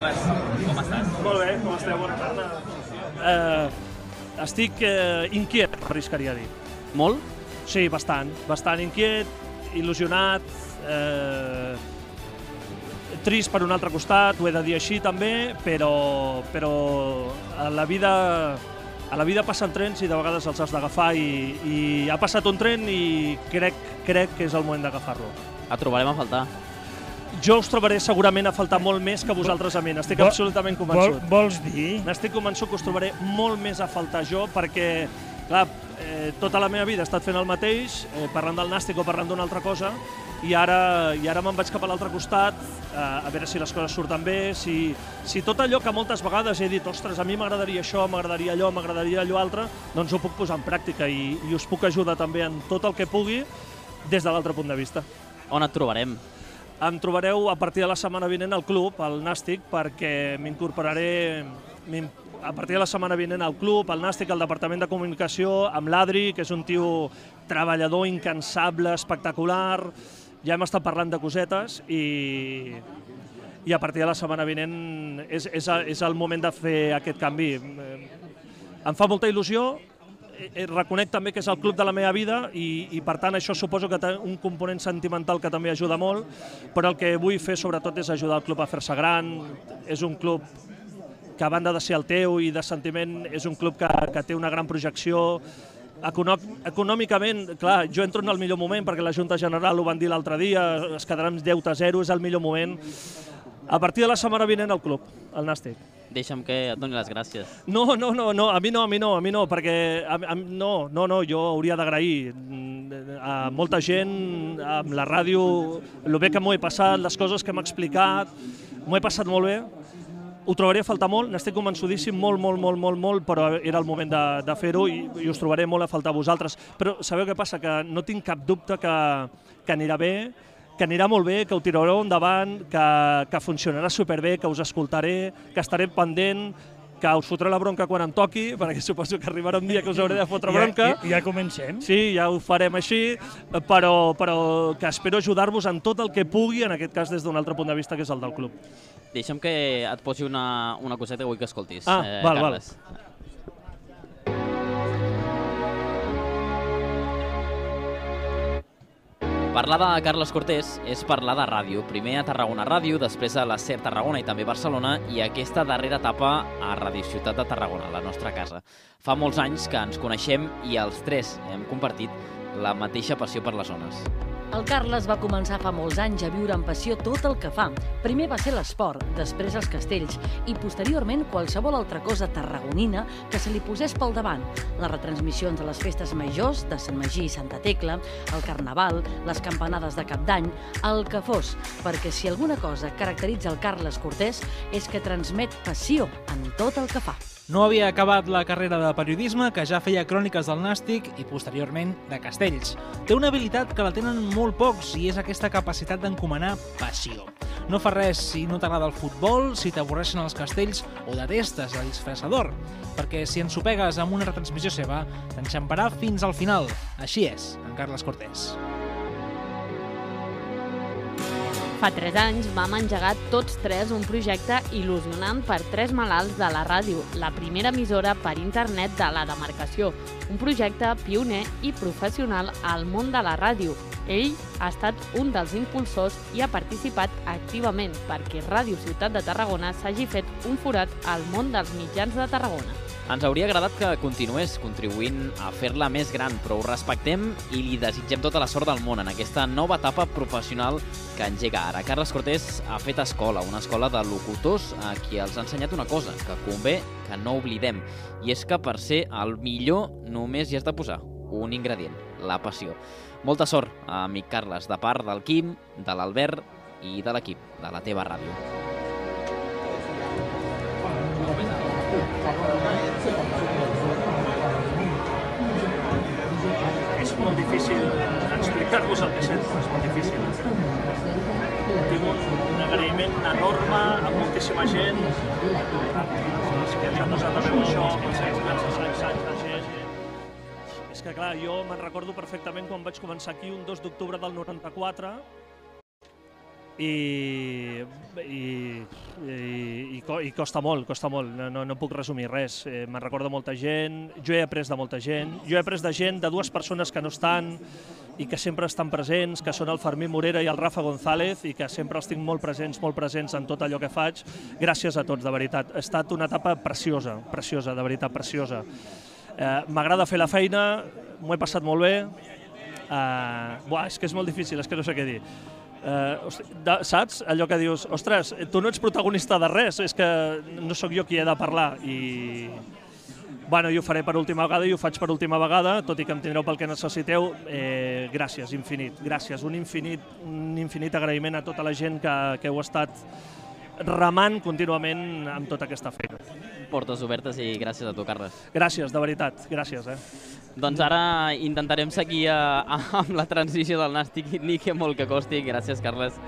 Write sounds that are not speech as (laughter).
Com estàs? Molt bé, com esteu? Bona tarda. Eh, estic eh, inquiet, arriscaria a dir. Molt? Sí, bastant. Bastant inquiet, il·lusionat, eh, trist per un altre costat, ho he de dir així també, però, però a la vida a la vida passen trens i de vegades els has d'agafar i, i ha passat un tren i crec, crec que és el moment d'agafar-lo. Et trobarem a faltar. Jo us trobaré segurament a faltar molt més que vosaltres a mi, n'estic Vol- absolutament Vol, convençut. vols dir? N'estic convençut que us trobaré molt més a faltar jo perquè, clar, eh, tota la meva vida he estat fent el mateix, eh, parlant del nàstic o parlant d'una altra cosa, i ara, i ara me'n vaig cap a l'altre costat eh, a veure si les coses surten bé, si, si tot allò que moltes vegades he dit, ostres, a mi m'agradaria això, m'agradaria allò, m'agradaria allò altre, doncs ho puc posar en pràctica i, i us puc ajudar també en tot el que pugui des de l'altre punt de vista. On et trobarem? Em trobareu a partir de la setmana vinent al club, al Nàstic, perquè m'incorporaré a partir de la setmana vinent al club, al Nàstic, al Departament de Comunicació, amb l'Adri, que és un tio treballador, incansable, espectacular. Ja hem estat parlant de cosetes i, i a partir de la setmana vinent és, és, és el moment de fer aquest canvi. Em fa molta il·lusió, reconec també que és el club de la meva vida i, i per tant això suposo que té un component sentimental que també ajuda molt, però el que vull fer sobretot és ajudar el club a fer-se gran, és un club que a banda de ser el teu i de sentiment és un club que, que té una gran projecció, econòmicament, clar, jo entro en el millor moment perquè la Junta General ho van dir l'altre dia, es quedarà amb deute zero, és el millor moment. A partir de la setmana vinent al club, al Nàstic. Deixa'm que et doni les gràcies. No, no, no, no, a mi no, a mi no, a mi no, perquè a, a, no, no, no, jo hauria d'agrair mm, a molta gent, amb la ràdio, el bé que m'ho he passat, les coses que m'ha explicat, m'ho he passat molt bé. Ho trobaré a faltar molt, n'estic convençudíssim, molt, molt, molt, molt, molt, però era el moment de, de fer-ho i, i us trobaré molt a faltar a vosaltres. Però sabeu què passa? Que no tinc cap dubte que, que anirà bé, que anirà molt bé, que ho tirareu endavant, que, que funcionarà superbé, que us escoltaré, que estaré pendent, que us fotré la bronca quan em toqui, (laughs) perquè suposo que arribarà un dia que us hauré de fotre bronca. Ja, ja comencem. Sí, ja ho farem així, però, però que espero ajudar-vos en tot el que pugui, en aquest cas des d'un altre punt de vista, que és el del club. Deixa'm que et posi una, una coseta que vull que escoltis, Ah, eh, val, val. Parlar de Carles Cortés és parlar de ràdio. Primer a Tarragona Ràdio, després a la SER Tarragona i també Barcelona i aquesta darrera etapa a Radio Ciutat de Tarragona, la nostra casa. Fa molts anys que ens coneixem i els tres hem compartit la mateixa passió per les zones. El Carles va començar fa molts anys a viure amb passió tot el que fa. Primer va ser l'esport, després els castells i posteriorment qualsevol altra cosa tarragonina que se li posés pel davant. Les retransmissions de les festes majors de Sant Magí i Santa Tecla, el Carnaval, les campanades de Cap d'Any, el que fos, perquè si alguna cosa caracteritza el Carles Cortés és que transmet passió en tot el que fa. No havia acabat la carrera de periodisme, que ja feia cròniques del Nàstic i posteriorment de Castells. Té una habilitat que la tenen molt pocs i és aquesta capacitat d'encomanar passió. No fa res si no t'agrada el futbol, si t'avorreixen els castells o detestes el disfressador, perquè si ens ho pegues amb una retransmissió seva, t'enxamparà fins al final. Així és, en Carles Cortés. Fa tres anys vam engegar tots tres un projecte il·lusionant per tres malalts de la ràdio, la primera emissora per internet de la demarcació. Un projecte pioner i professional al món de la ràdio. Ell ha estat un dels impulsors i ha participat activament perquè Ràdio Ciutat de Tarragona s'hagi fet un forat al món dels mitjans de Tarragona. Ens hauria agradat que continués contribuint a fer-la més gran, però ho respectem i li desitgem tota la sort del món en aquesta nova etapa professional que engega ara. Carles Cortés ha fet escola, una escola de locutors a qui els ha ensenyat una cosa que convé que no oblidem, i és que per ser el millor només hi has de posar un ingredient, la passió. Molta sort, amic Carles, de part del Quim, de l'Albert i de l'equip de la teva ràdio. El que sento, és molt difícil. Tinc un, un agraïment enorme a moltíssima gent, els que a veu això, els anys, els anys, anys, la gent. És que clar, jo me'n recordo perfectament quan vaig començar aquí un 2 d'octubre del 94 i, i, i, i, co- i costa molt, costa molt, no, no, no puc resumir res. Eh, Me'n recorda molta gent, jo he après de molta gent, jo he après de gent, de dues persones que no estan i que sempre estan presents, que són el Fermín Morera i el Rafa González i que sempre els tinc molt presents, molt presents en tot allò que faig. Gràcies a tots, de veritat. Ha estat una etapa preciosa, preciosa, de veritat, preciosa. Eh, M'agrada fer la feina, m'ho he passat molt bé, Uh, buah, és que és molt difícil, és que no sé què dir. Hosti, de, saps? Allò que dius, ostres, tu no ets protagonista de res, és que no sóc jo qui he de parlar i... Bueno, jo ho faré per última vegada i ho faig per última vegada, tot i que em tindreu pel que necessiteu. Eh, gràcies, infinit, gràcies. Un infinit, un infinit agraïment a tota la gent que, que heu estat remant contínuament amb tota aquesta feina. Portes obertes i gràcies a tu, Carles. Gràcies, de veritat, gràcies. Eh? Doncs ara intentarem seguir a, a, amb la transició del Nàstic, ni que molt que costi. Gràcies, Carles.